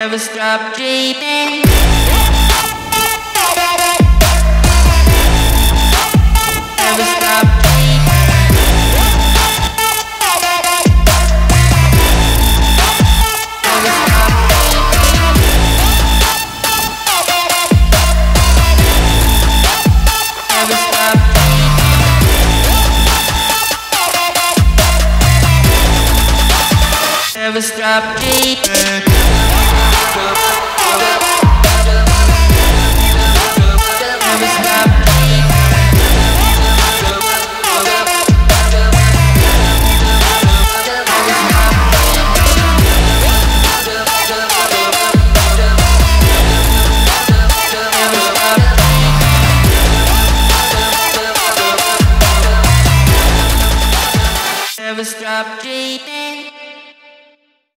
Never stop dreaming. Never stop. Never stop dreaming. Never stop dreaming.